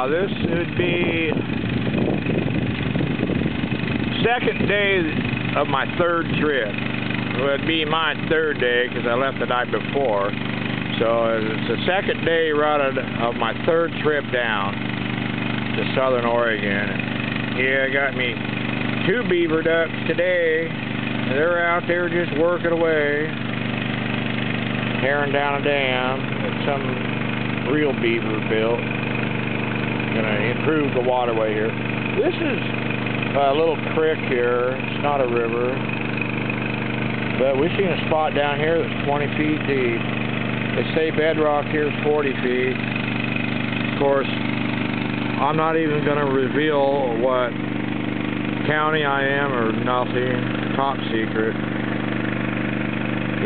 uh, this would be second day of my third trip. It would be my third day because I left the night before. So it's the second day run of my third trip down to southern Oregon. Yeah, I got me two beaver ducks today. They're out there just working away, tearing down a dam that some real beaver built. Gonna improve the waterway here. This is a little creek here. It's not a river. But we've seen a spot down here that's 20 feet deep. They say bedrock here is 40 feet. Of course, I'm not even going to reveal what county I am or nothing. Top secret.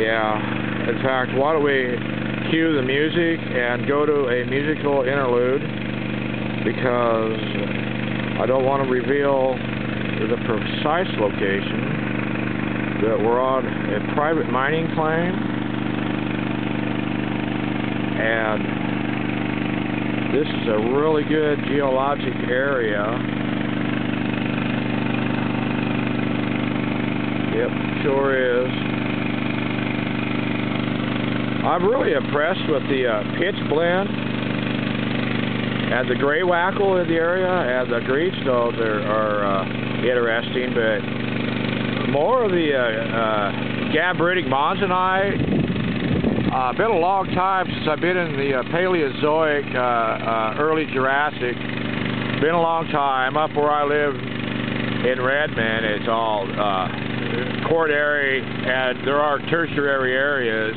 Yeah. In fact, why don't we cue the music and go to a musical interlude because I don't want to reveal the precise location that we're on a private mining claim. And this is a really good geologic area. Yep sure is. I'm really impressed with the uh, pitch blend and the greywacke in the area and the greenstones are, are uh, interesting, but more of the uh, uh, gabbroitic monzonite. Uh, been a long time since I've been in the uh, Paleozoic, uh, uh, early Jurassic. Been a long time. Up where I live in Redmond, it's all uh, quaternary, and there are tertiary areas.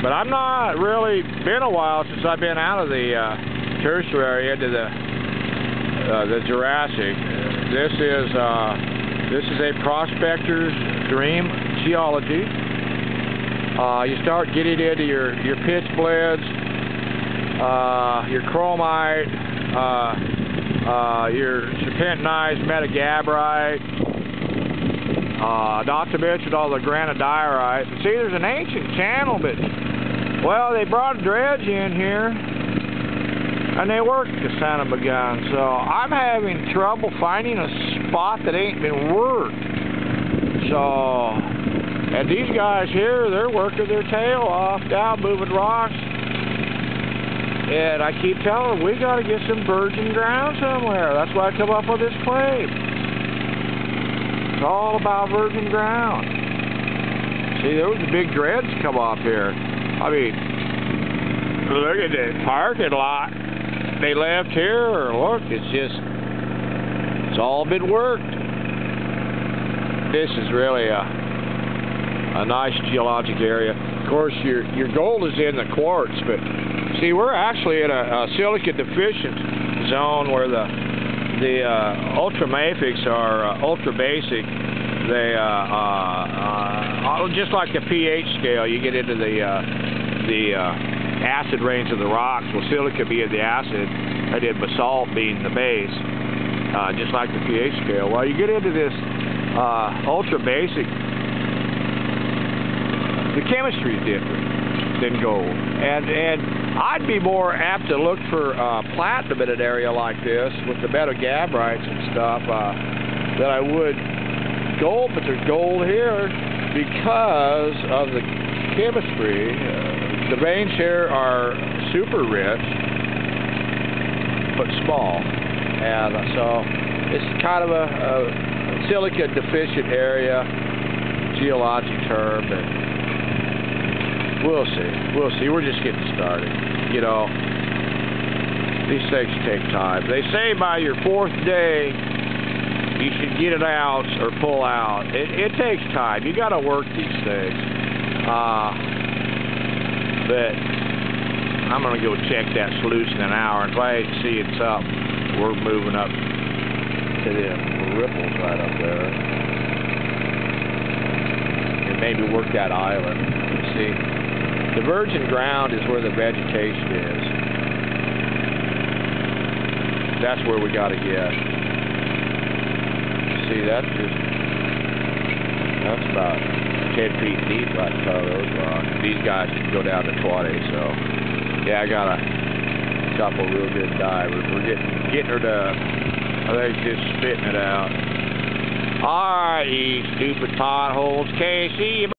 But I'm not really been a while since I've been out of the uh, tertiary into the uh, the Jurassic. This is uh, this is a prospector's dream geology. Uh, you start getting into your your pitch blends, uh, your chromite, uh, uh, your serpentinized metagabbroite, uh, not to mention all the granodiorite. See, there's an ancient channel, but well, they brought a dredge in here and they work the son of. So I'm having trouble finding a spot that ain't been worked. So, and these guys here, they're working their tail off down, moving rocks. And I keep telling them, we got to get some virgin ground somewhere. That's why I come up with this claim. It's all about virgin ground. See, there was big dredge come off here. I mean, look at this parking lot they left here, or look, it's just, it's all been worked. This is really a, a nice geologic area. Of course, your, your gold is in the quartz, but see, we're actually in a, a silica deficient zone where the, the uh, ultramafics are uh, ultra basic. They, uh, uh, uh, just like the pH scale, you get into the, uh, the, acid range of the rocks, well, silica being the acid, and then basalt being the base, uh, just like the pH scale. Well, you get into this uh, ultra basic, the chemistry is different than gold. And, and I'd be more apt to look for uh, platinum in an area like this with the metagabbroites and stuff uh, than I would gold, but there's gold here because of the chemistry. Uh, the veins here are super rich, but small. And so it's kind of a, a silica deficient area, geologic term, but we'll see. We'll see. We're just getting started. You know, these things take time. They say by your fourth day, you should get it out or pull out. It, it takes time. You got to work these things. Uh, but I'm going to go check that sluice in an hour. If I see it's up, we're moving up to the ripples right up there. And maybe work that island. See, the virgin ground is where the vegetation is. That's where we got to get. See, that's just, that's about 10 feet deep in front of those rocks. These guys can go down to 20, so yeah, I gotta couple real good divers. We're getting getting her to. I think just spitting it out. All right, you stupid potholes, Casey.